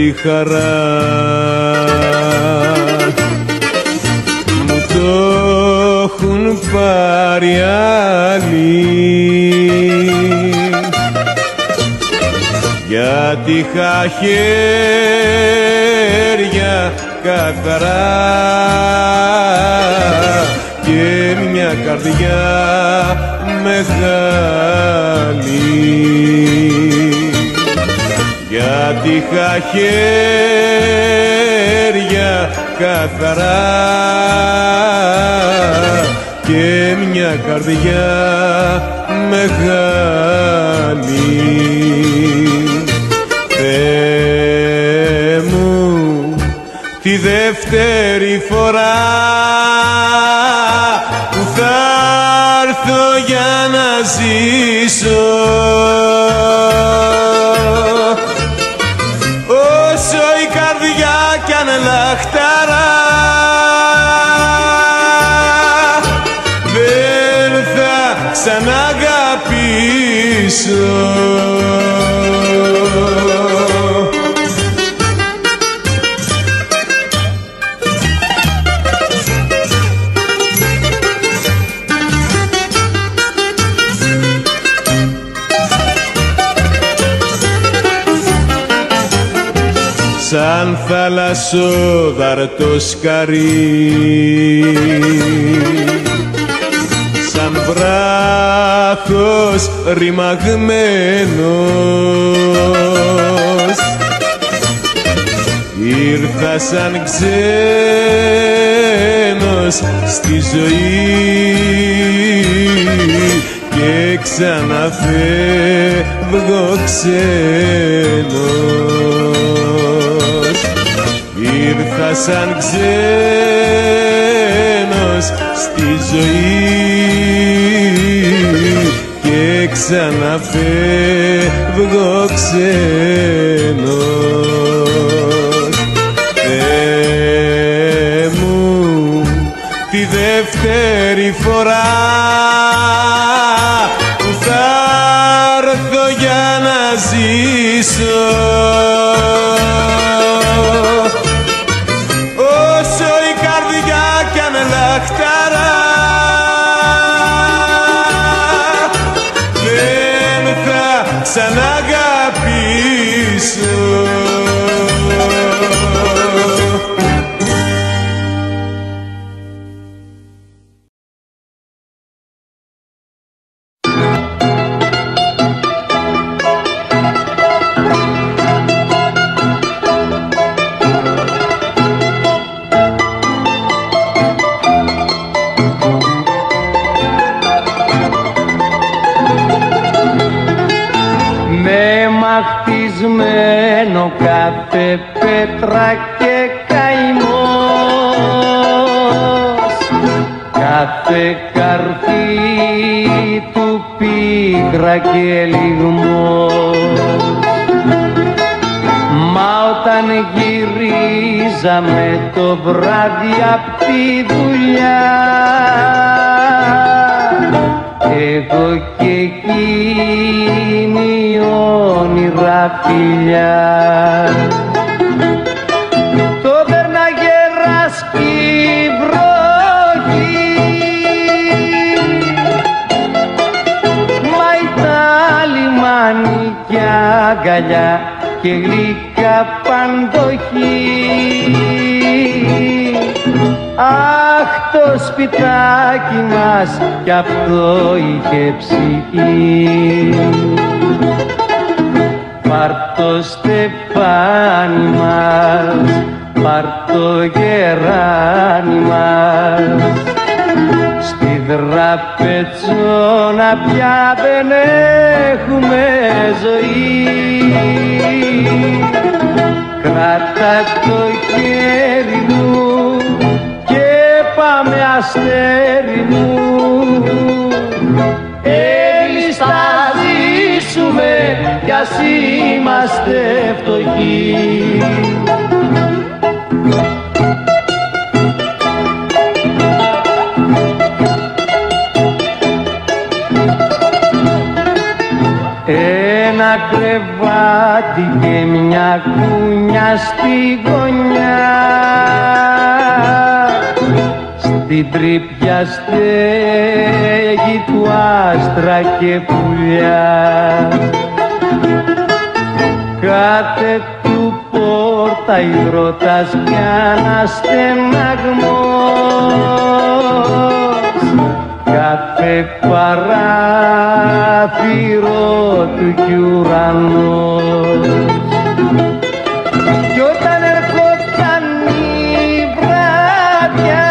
τη χαρά. Μου το έχουν πάρει άλλοι. Γιατί είχα χέρια καθαρά. Και μια καρδιά μεγάλη γιατί είχα χέρια καθαρά και μια καρδιά μεγάλη Θεέ μου τη δεύτερη φορά που θα έρθω για να ζήσω θαλασσόδαρτο σκαρί. Σαν βράχος ρημαγμένος. Ήρθα σαν ξένος στη ζωή και ξαναφεύγω ξένος ήρθα σαν ξένος στη ζωή. Και ξαναφεύγω ξένος. Θεέ μου τη δεύτερη φορά που θα έρθω για να ζήσω γυρίζαμε το βράδυ απ' τη δουλειά. Εγώ και εκείνη όνειρα φιλιά. Το πέρναγε ράσκη βροχή. Μα ήταν λιμάνι και αγκαλιά και γλυκά παντοχή Αχ το σπιτάκι μας κι αυτό είχε ψυχή. Πάρ' το στεφάνι μας, πάρ' το γεράνι μας Στη δραπετσόνα πια δεν έχουμε ζωή. Κράτα το χέρι μου και πάμε αστέρι μου. Έλεις θα ζήσουμε κι ας είμαστε φτωχοί κρεβάτι και μια κούνια στη γωνιά. Στην τρύπια στέγη του άστρα και πουλιά. Κάθε του πόρτα υδρότας κι αναστεναγμός. Κάθε παράθυρο του κι ουρανός κι όταν ερχόταν η βράδια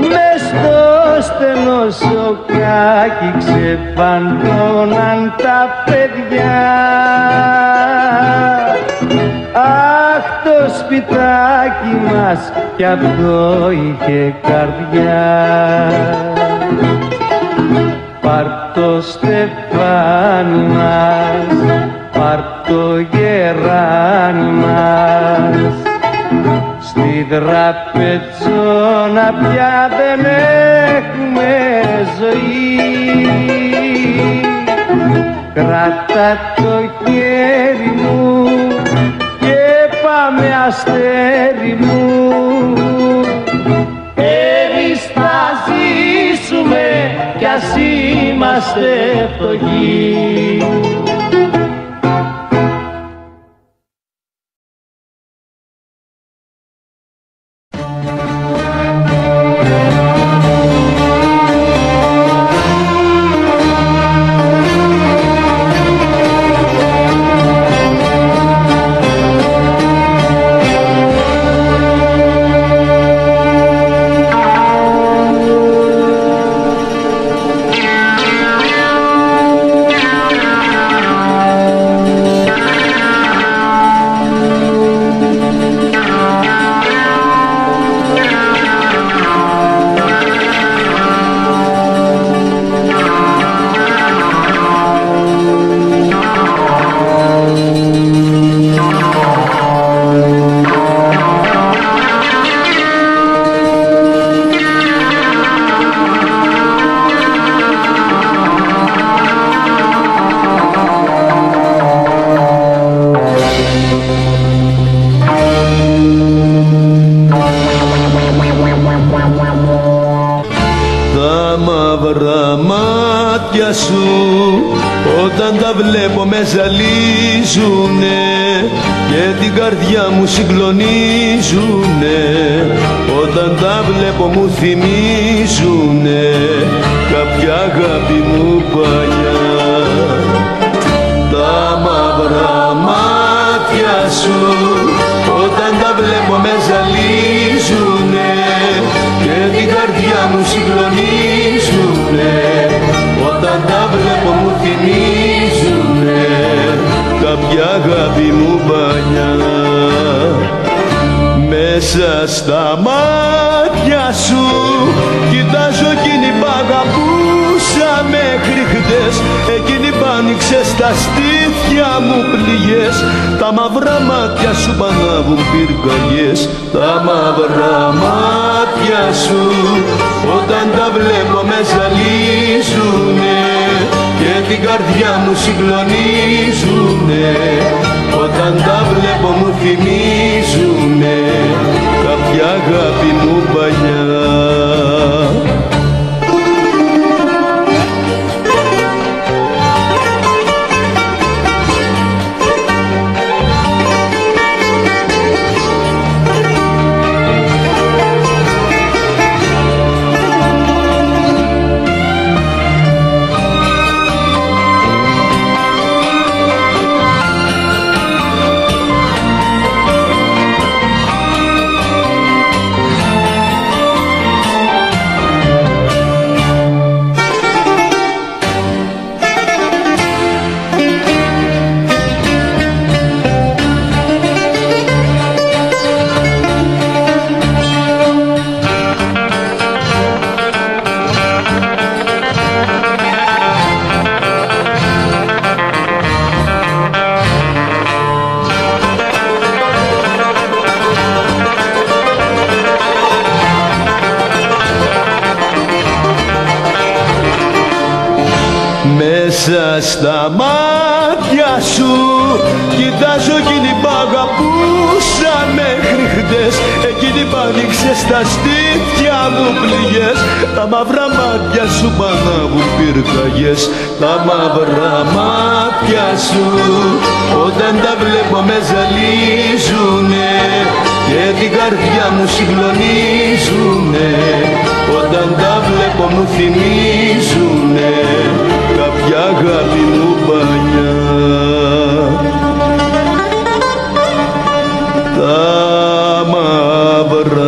μες στο στενό σοκάκι ξεφαντώναν τα παιδιά. Αχ το σπιτάκι μας κι αυτό είχε καρδιά. Πάρ' το στεφάνι μας, πάρ' το γεράνι μας. Στη τραπεζόνα πια δεν έχουμε ζωή. Κράτα το χέρι μου και πάμε αστέρι μου κι ας είμαστε φτωχοί ζαλίζουνε και την καρδιά μου συγκλονίζουνε. Όταν τα βλέπω μου θυμίζουνε κάποια αγάπη μου παλιά. Τα μαύρα μάτια σου όταν τα βλέπω με ζαλίζουνε και την καρδιά μου συγκλονίζουνε κάποια αγάπη μου παλιά μέσα στα μάτια σου κοιτάζω εκείνη που αγαπούσα μέχρι χτες. Εκείνη που άνοιξε στα στήθια μου πληγές. Τα μαύρα μάτια σου πανάβουν πυρκαγιές. Τα μαύρα μάτια σου όταν τα βλέπω με ζαλίζουνε και την καρδιά μου συγκλονίζουνε. Όταν τα βλέπω μου θυμίζουνε. Κάποια αγάπη μου παλιά μέσα στα μάτια σου. Κοιτάζω εκείνη που αγαπούσα μέχρι χτες. Εκείνη που άνοιξε στα στήθια μου πληγές. Τα μαύρα μάτια σου πανάβουν πυρκαγιές Τα μαύρα μάτια σου Όταν τα βλέπω με ζαλίζουνε. Και την καρδιά μου συγκλονίζουνε. Όταν τα βλέπω μου θυμίζουνε Κάποια αγάπη μου παλιά Τα μαύρα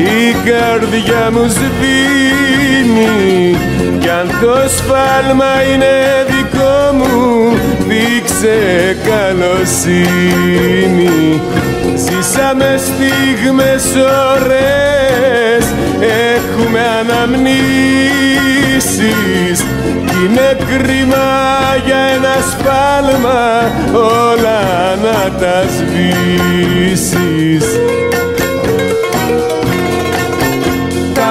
η καρδιά μου σβήνει κι αν το σφάλμα είναι δικό μου δείξε καλοσύνη Ζήσαμε στιγμές ωραίες έχουμε αναμνήσεις. Κι είναι κρίμα για ένα σφάλμα όλα να τα σβήσεις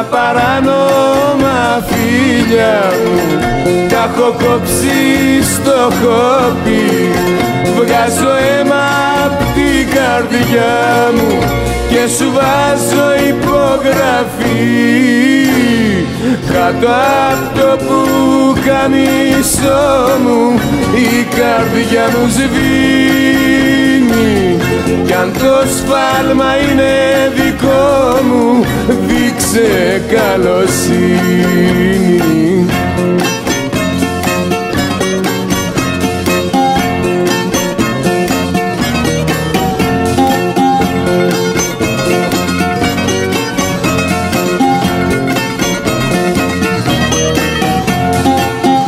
παράνομα φίλια μου. Τα έχω κόψει στο χόπι Βγάζω αίμα απ' την καρδιά μου και σου βάζω υπογραφή. Κάτω απ' το που καμισό μου η καρδιά μου σβήνει. κι αν το σφάλμα είναι δικό μου δείξε καλοσύνη.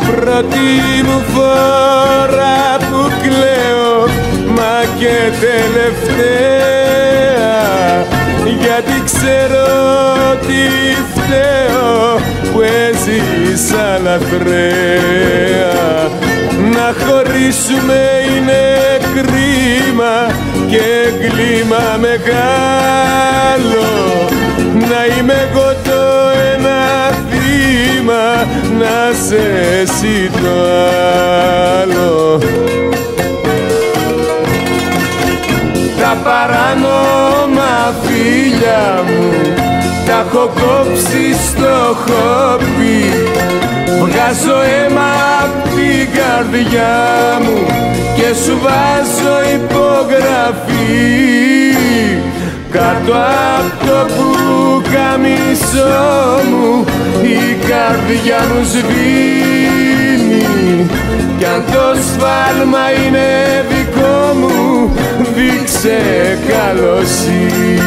Πρώτη μου φορά τελευταία γιατί ξέρω τι φταίω που έζησα λαθρέα. Να χωρίσουμε είναι κρίμα και κλίμα μεγάλο. Να είμαι εγώ το ένα θύμα να σε εσύ το άλλο παράνομα φίλια μου. Τα έχω κόψει στο χόπι. Βγάζω αίμα απ' την καρδιά μου και σου βάζω υπογραφή. Κάτω απ' το που καμισό μου η καρδιά μου σβήνει. Κι αν το σφάλμα είναι δικό μου δείξε καλοσύνη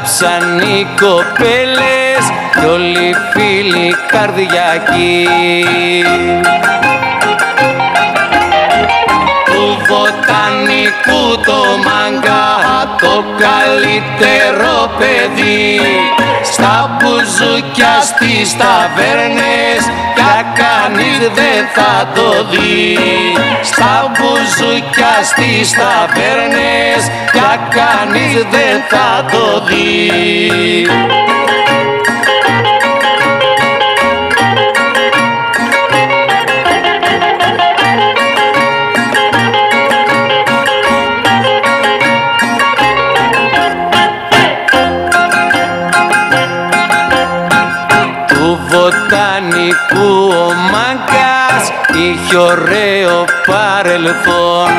το κλάψαν οι κοπέλες κι όλοι οι φίλοι καρδιακοί του βοτανικού το μάγκα το καλύτερο παιδί στα μπουζούκια στις ταβέρνες κι κάνει δεν θα το δει. Στα μπουζούκια στις ταβέρνες Πια κανείς δεν θα το δει είχε ωραίο παρελθόν.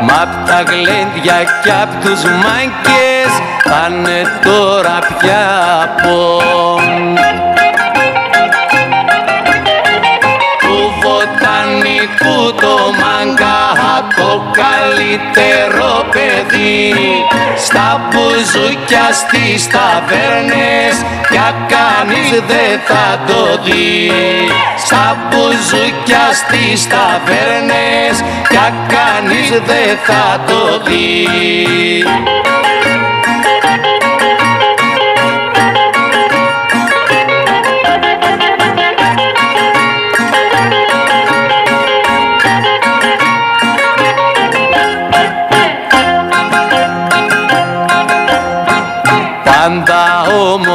Μ' απ' τα γλέντια κι απ' τους μάγκες πάνε τώρα πια πόν καλύτερο παιδί. Στα μπουζούκια στις ταβέρνες πια κανείς δεν θα το δει. Στα μπουζούκια στις ταβέρνες πια κανείς δεν θα το δει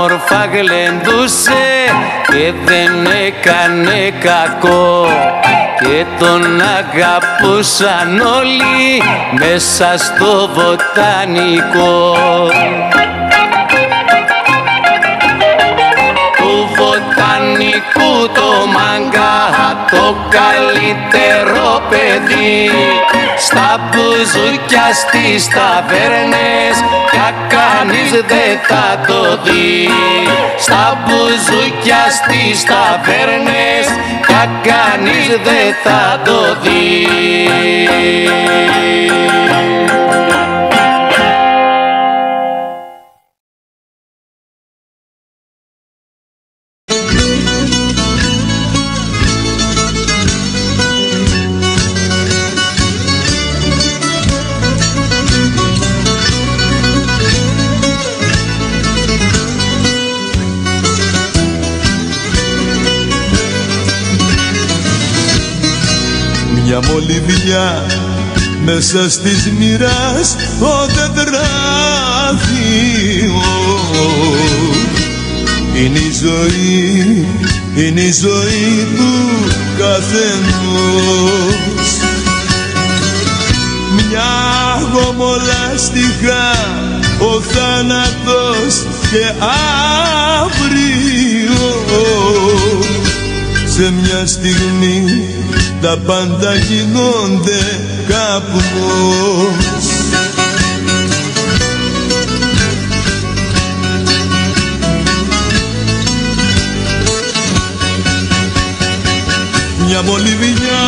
όμορφα γλεντούσε και δεν έκανε κακό και τον αγαπούσαν όλοι μέσα στο βοτανικό. Νικού το μάγκα το καλύτερο παιδί στα μπουζούκια στις ταβέρνες πια κανείς δεν θα το δει. Στα μπουζούκια στις ταβέρνες πια κανείς δεν θα το δει μέσα στις μοιράς το τετράδιο Είναι η ζωή, είναι η ζωή του καθενός. Μια γομολάστιχα ο θάνατος και αύριο. Σε μια στιγμή τα πάντα γίνονται καπνός Μια μολυβιά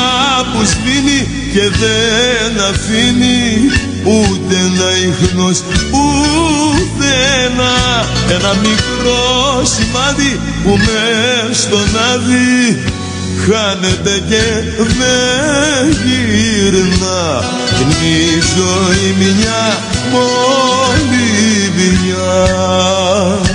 που σβήνει και δεν αφήνει ούτε ένα ίχνος ούτε ένα ένα μικρό σημάδι που μες στον άδει χάνεται και δεν γυρνά. Είναι η ζωή μια μολυβιά Μια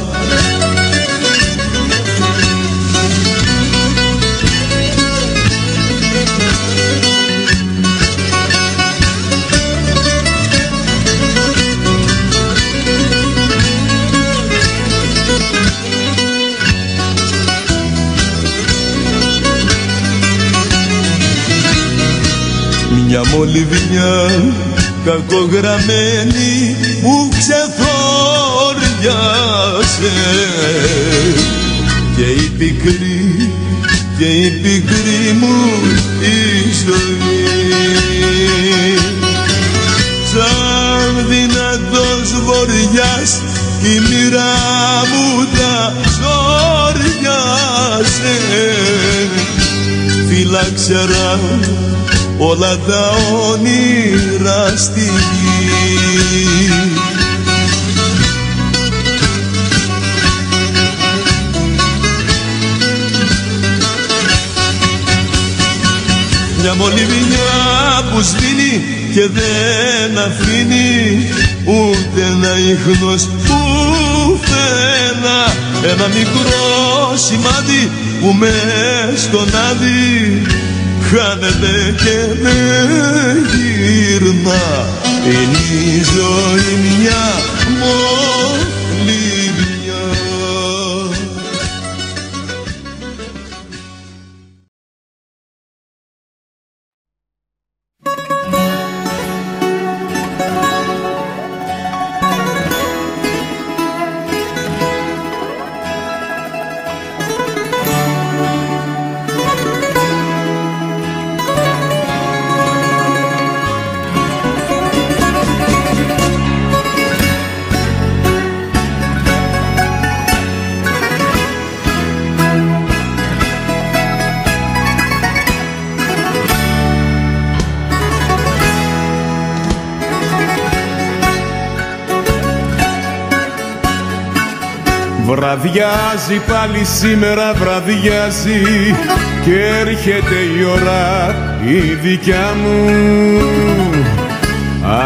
μολυβιά κακογραμμένη που ξεθόριασε και η πικρή και η πικρή μου η ζωή. Σαν δυνατός βοριάς η μοίρα μου τα ζόριασε. Φυλάξερα όλα τα όνειρα στη γη. Μια μολυβιά που σβήνει και δεν αφήνει ούτε ένα ίχνος που φαίνα ένα μικρό σημάδι που μες στον άδει χάνεται και δεν γυρνά. Είναι η ζωή μια μόλι Βραδιάζει πάλι σήμερα βραδιάζει και έρχεται η ώρα η δικιά μου.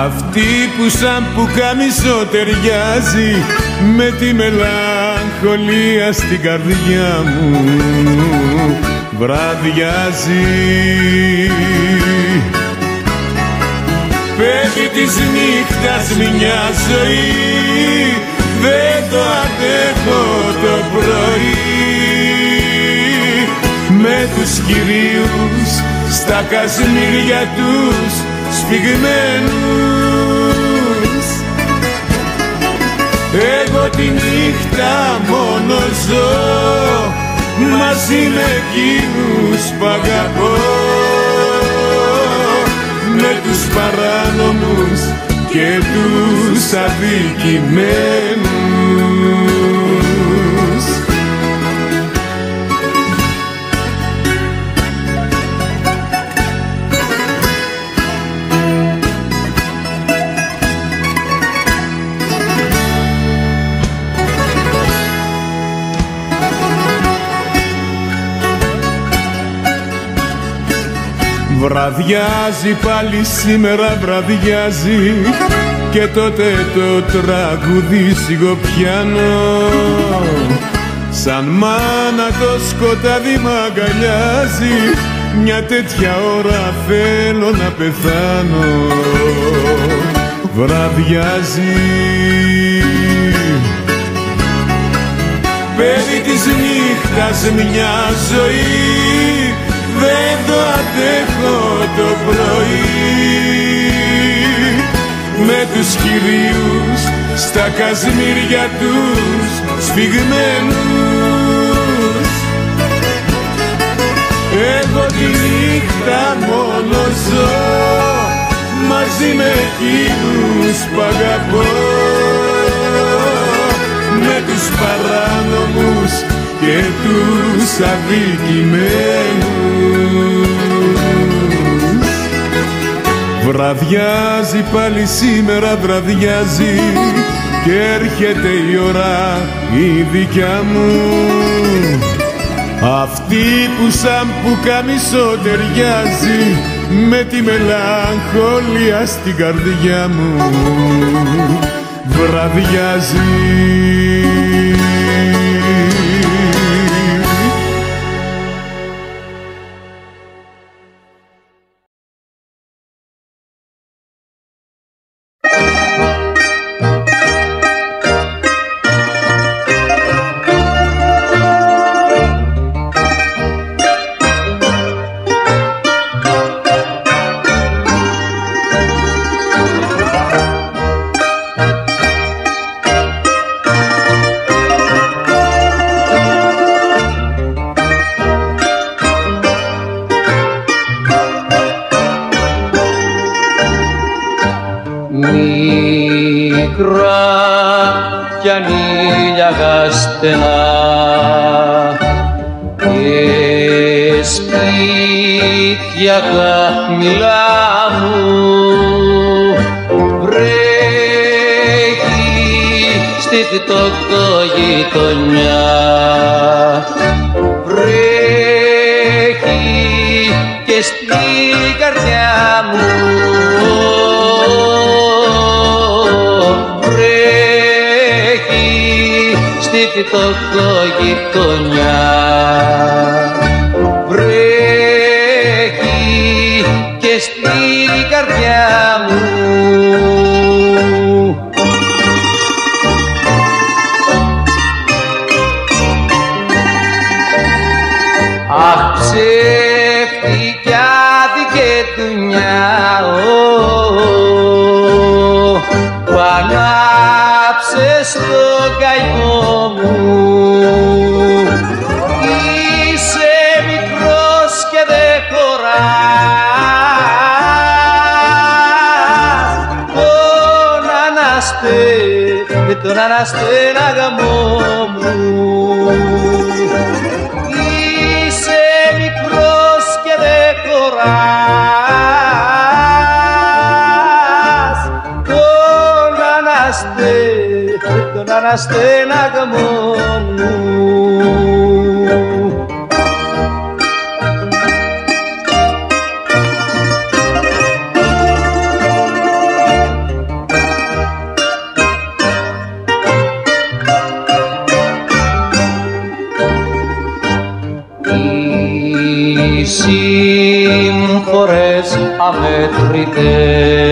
Αυτή που σαν που καμισό ταιριάζει με τη μελαγχολία στην καρδιά μου. Βραδιάζει. Πέφτει της νύχτας μια ζωή δεν το αντέχω το πρωί. Με τους κυρίους στα κασμίρια τους σφιγμένους. Εγώ τη νύχτα μόνο ζω μαζί με εκείνους που αγαπώ. Με τους παράνομους και τους αδικημένους Βραδιάζει πάλι σήμερα βραδιάζει. Και τότε το τραγούδι σιγοπιάνω. Σαν μάνα το σκοτάδι μ' αγκαλιάζει. Μια τέτοια ώρα θέλω να πεθάνω. Βραδιάζει. Παιδί της νύχτας μια ζωή δεν το αντέχω το πρωί. Με τους κυρίους στα κασμίρια τους σφιγμένους. Εγώ τη νύχτα μόνο ζω μαζί με εκείνους που αγαπώ με τους παράνομους και τους αδικημένους. Βραδιάζει πάλι σήμερα βραδιάζει και έρχεται η ώρα η δικιά μου. Αυτή που σαν που καμισό ταιριάζει με τη μελαγχολία στην καρδιά μου. Βραδιάζει μικρά κι ανήλιαγα στενά. Και σπίτια χαμηλά μου βρέχει στη φτωχογειτονιά βρέχει το γειτονιά βρέχει και στη καρδιά μου. Αχ ψεύτικια δικαιτουνιά Πανάψε στο καημό τον αναστέναγαμό μου. Είσαι μικρός και δεν χωράς Τον αναστε, τον αναστέναγαμό μου σύμφορες αμέτρητες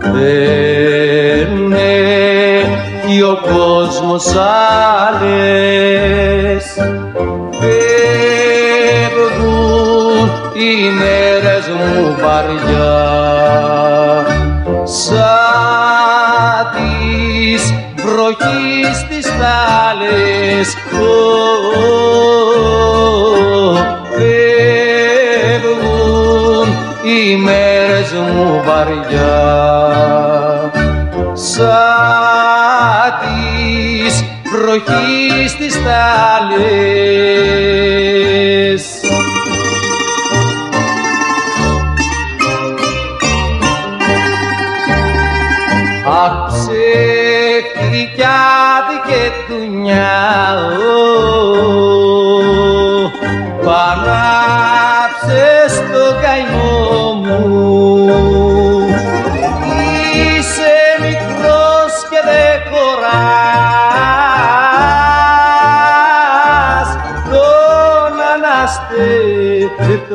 δεν έχει ο κόσμος άλλες φεύγουν οι μέρες μου βαριά. Σαν της βροχής τις θάλες βαριά σαν της βροχής τις θάλες Αχ ψεύτικια δικαιτουνιά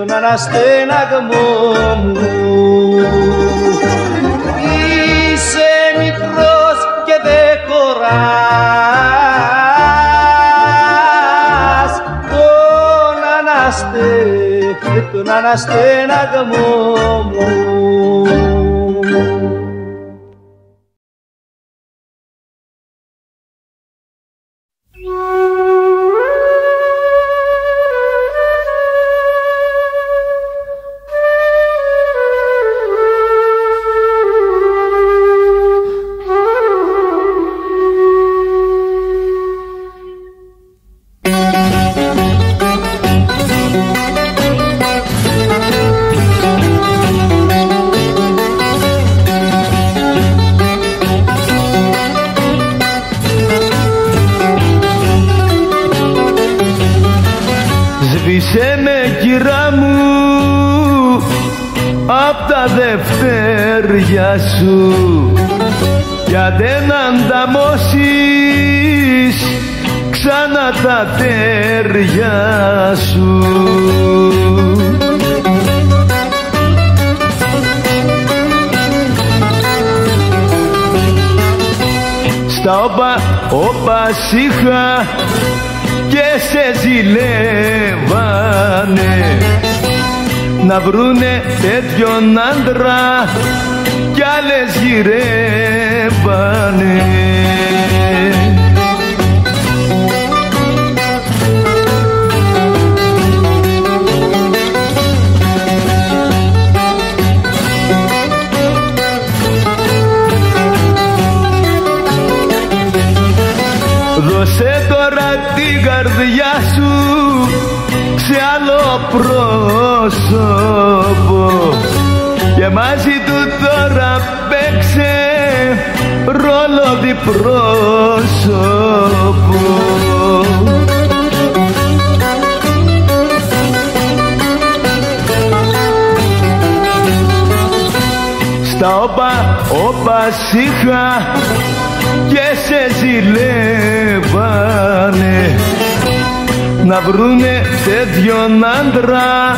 τον αναστέναγμό μου. Είσαι μικρός και δεν χωράς. Τον αναστε, τον αναστέναγμό μου είχα και σε ζηλεύανε. Να βρουνε τέτοιον άντρα κι άλλες γυρεύανε Δώσε τώρα την καρδιά σου σε άλλο πρόσωπο. Και μαζί του τώρα παίξε ρόλο διπρόσωπο. Στα όπα, όπα είχα και σε σε ζηλεύανε να βρουνε τέτοιον άντρα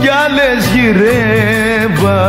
κι άλλες γυρεύανε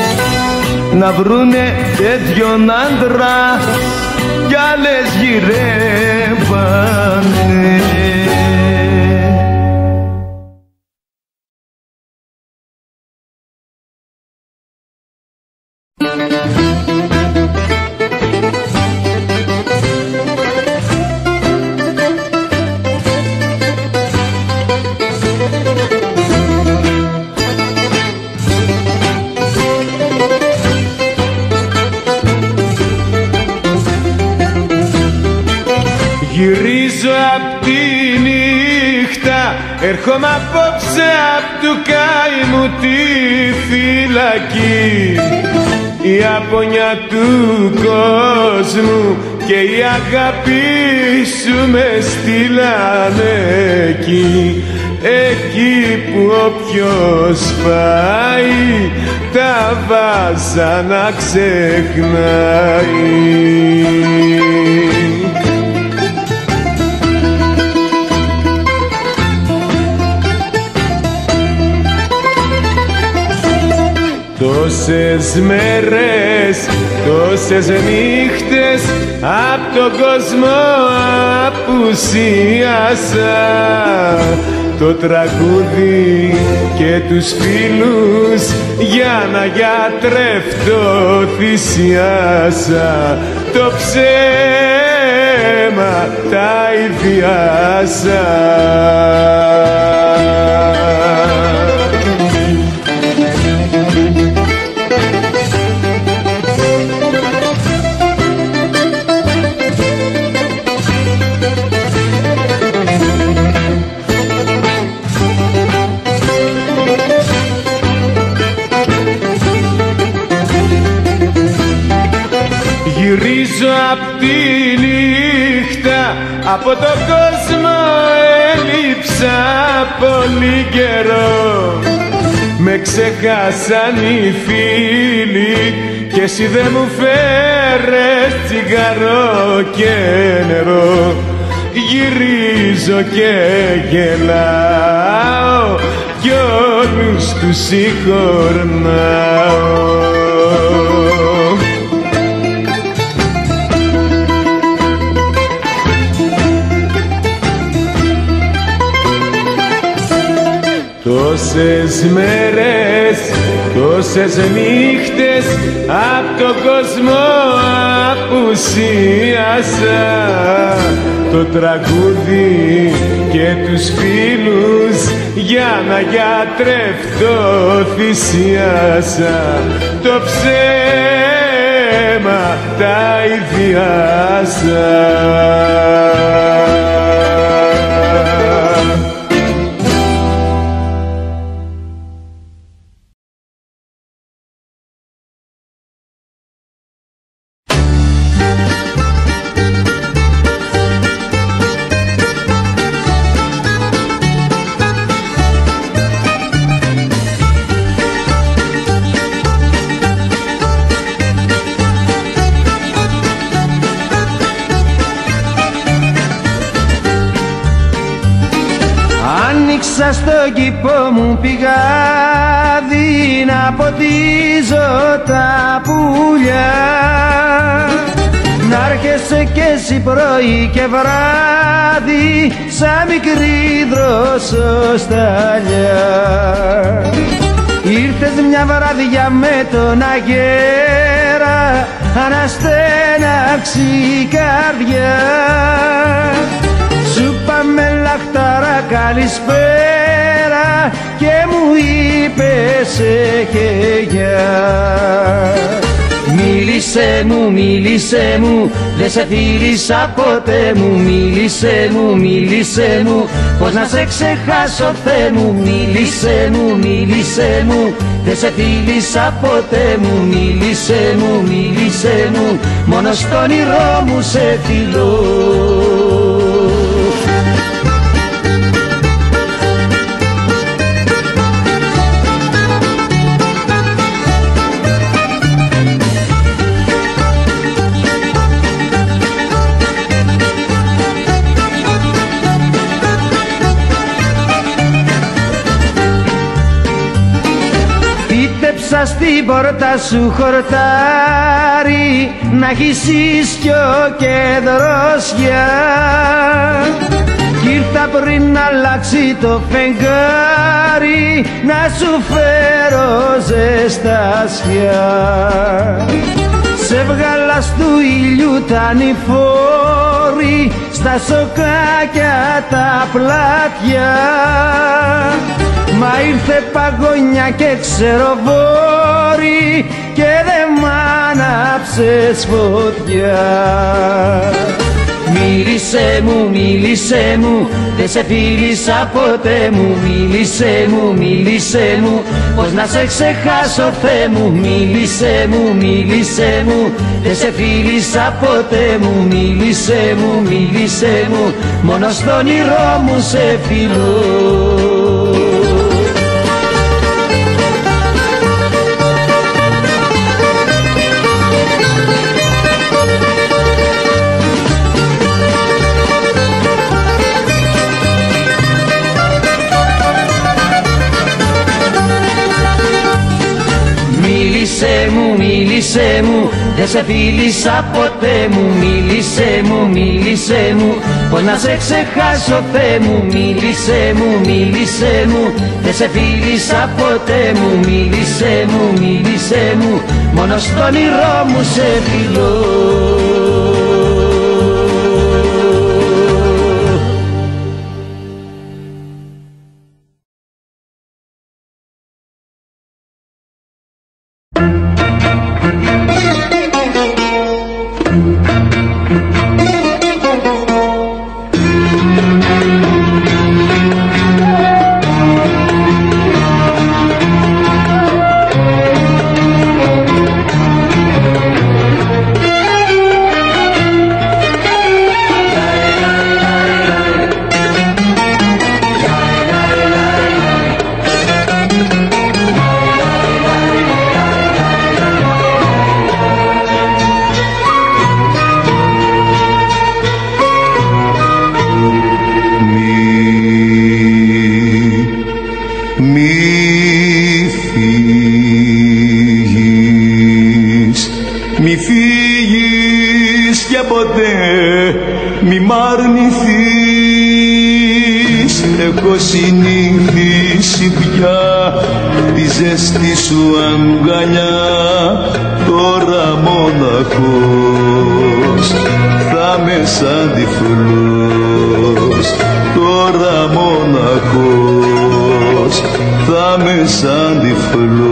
να βρουνε τέτοιον άντρα κι άλλες γυρεύανε Έρχομαι απόψε απ' του καημού τη φυλακή. Η απονιά του κόσμου και η αγάπη σου με στείλανε εκεί. Εκεί που όποιος πάει τα βάζα ξεχνάει Τόσες μέρες, τόσες νύχτες Απ' τον κόσμο απουσίασα. Το τραγούδι και τους φίλους Για να γιατρευτώ θυσιάσα. Το ψέμα τα ιδιάσα από τον κόσμο έλειψα πολύ καιρό. Με ξεχάσαν οι φίλοι και εσύ δεν μου φέρες τσιγαρό και νερό. Γυρίζω και γελάω κι όλους τους συγχωρνάω Τόσες μέρες, τόσες νύχτες Απ' τον κόσμο απουσίασα. Το τραγούδι και τους φίλους Για να γιατρευτώ θυσιάσα Το ψέμα τα ιδιάσα κήπο μου πηγάδι να ποτίζω τα πουλιά. Να έρχεσαι κι εσύ πρωί και βράδυ σαν μικρή δροσοσταλιά Ήρθες μια βραδιά με τον αγέρα αναστέναξει η καρδιά. Σου πάμε λαχτάρα καλησπέρα και μου είπες και γεια Μίλησέ μου, μίλησέ μου, δεν σε φίλησα ποτέ μου. Μίλησέ μου, μίλησέ μου, πως να σε ξεχάσω Θεέ μου. Μίλησέ μου, μίλησέ μου, δεν σε φίλησα ποτέ μου. Μίλησέ μου, μίλησέ μου, μόνο στον όνειρό μου σε φιλώ Πίτεψα στην πόρτα σου χορτάρι να έχεις ίσκιο και δροσιά κι ήρθα πριν αλλάξει το φεγγάρι να σου φέρω ζεστασιά σε βγάλα του ήλιου τα νηφόρη στα σοκάκια τα πλάτια Μα ήρθε παγωνιά και ξεροβόρη και δεν μ' άναψες φωτιά. Μίλησέ μου, μίλησέ μου, δεν σε φίλησα ποτέ μου. Μίλησέ μου, μίλησέ μου, πως να σε ξεχάσω Θεέ μου. Μίλησέ μου, μίλησέ μου, δεν σε φίλησα ποτέ μου. Μίλησέ μου, μίλησέ μου, μόνο στον όνειρό μου σε φιλώ Μίλησέ μου, μίλησέ μου, δεν σε φίλησα ποτέ μου. Μίλησέ μου, μίλησέ μου, πως να σε ξεχάσω Θεέ μου. Μίλησέ μου, μίλησέ μου, δεν σε φίλησα ποτέ μου. Μίλησέ μου, μίλησέ μου, μόνο στον όνειρό μου σε φιλώ ποτέ μη μ' αρνηθείς. Έχω συνηθίσει πια τη ζέστη σου αγκαλιά. Τώρα μοναχός θα με σαν τυφλός τώρα μοναχός θα με σαν τυφλός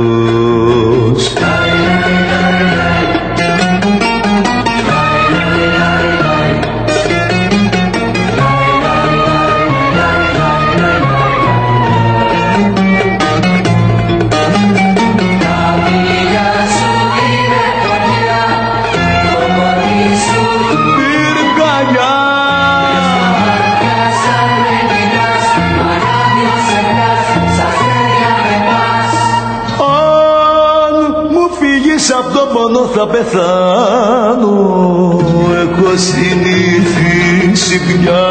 συνηθίσει πια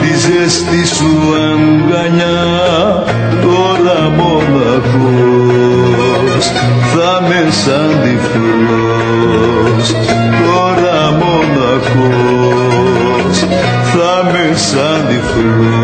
τη ζέστη σου αγκαλιά Τώρα μοναχός θα με σαν τυφλός Τώρα μοναχός θα με σαν τυφλός